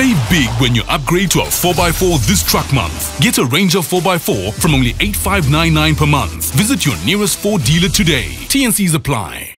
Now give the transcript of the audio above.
Save big when you upgrade to a 4x4 this truck month. Get a Ranger 4x4 from only 8599 per month. Visit your nearest Ford dealer today. T&Cs apply.